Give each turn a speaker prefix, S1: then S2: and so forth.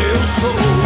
S1: eu sou.